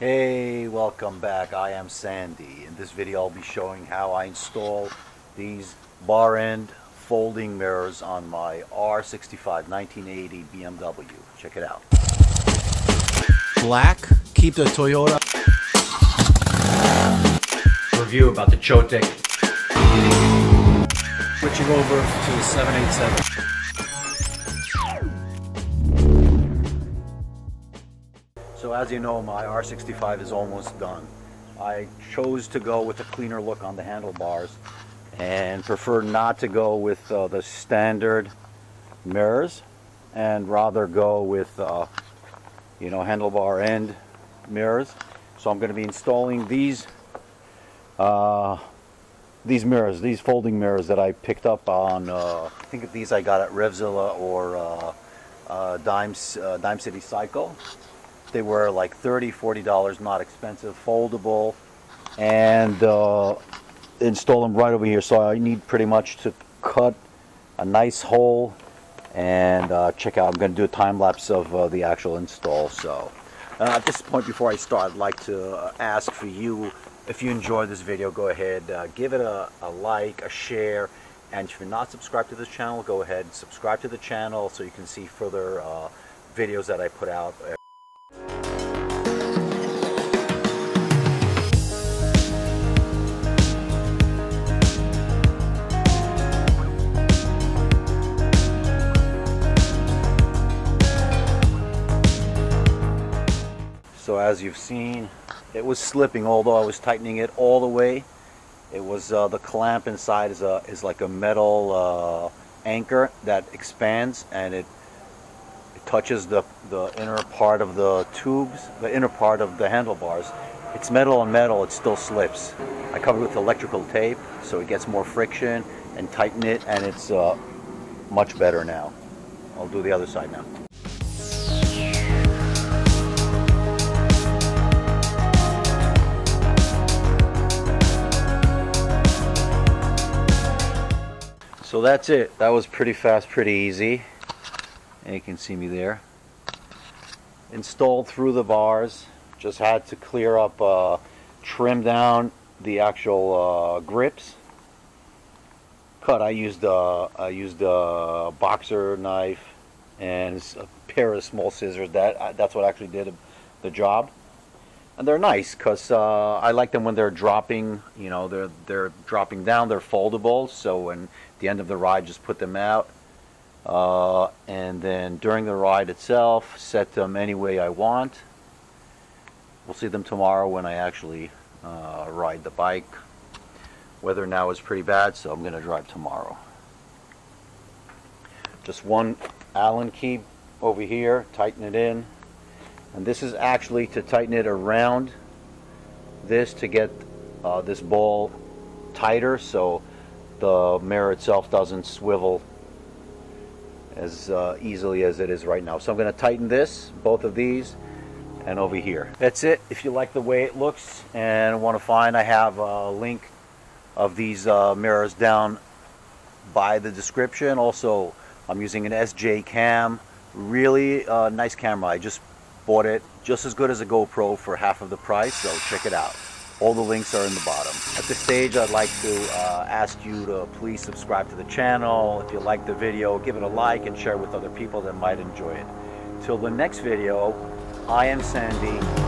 Hey, welcome back. I am Sandy. In this video, I'll be showing how I install these bar end folding mirrors on my R65 1980 BMW. Check it out. Black, keep the Toyota. review about the Chotek. Switching over to the 787. So as you know, my R65 is almost done. I chose to go with a cleaner look on the handlebars and prefer not to go with uh, the standard mirrors and rather go with uh, you know handlebar end mirrors so I'm going to be installing these uh, these mirrors these folding mirrors that I picked up on uh, I think these I got at Revzilla or uh, uh, Dime, Dime City Cycle they were like 30 40 dollars not expensive foldable and install them right over here. So I need pretty much to cut a nice hole and uh, check out. I'm going to do a time lapse of uh, the actual install. So uh, at this point, before I start, I'd like to uh, ask for you if you enjoyed this video, go ahead, uh, give it a, a, like, a share, and if you're not subscribed to this channel, go ahead and subscribe to the channel so you can see further uh, videos that I put out. So as you've seen, it was slipping although I was tightening it all the way. It was uh, the clamp inside is a is like a metal uh, anchor that expands and it, it touches the the inner part of the tubes, the inner part of the handlebars. It's metal on metal, it still slips. I covered it with electrical tape so it gets more friction and tighten it and it's uh, much better now. I'll do the other side now. So that's it. That was pretty fast, pretty easy. And you can see me there. Installed through the bars. Just had to clear up, uh, trim down the actual uh, grips. Cut. I used uh, I used a boxer knife and a pair of small scissors. That uh, that's what actually did the job they're nice because uh, I like them when they're dropping. You know, they're they're dropping down. They're foldable, so when the end of the ride, just put them out, uh, and then during the ride itself, set them any way I want. We'll see them tomorrow when I actually uh, ride the bike. Weather now is pretty bad, so I'm going to drive tomorrow. Just one Allen key over here, tighten it in and this is actually to tighten it around this to get uh, this ball tighter so the mirror itself doesn't swivel as uh, easily as it is right now. So I'm going to tighten this, both of these, and over here. That's it. If you like the way it looks and want to find, I have a link of these uh, mirrors down by the description. Also, I'm using an SJ Cam. Really uh, nice camera. I just Bought it just as good as a GoPro for half of the price, so check it out. All the links are in the bottom. At this stage, I'd like to uh, ask you to please subscribe to the channel. If you like the video, give it a like and share with other people that might enjoy it. Till the next video, I am Sandy.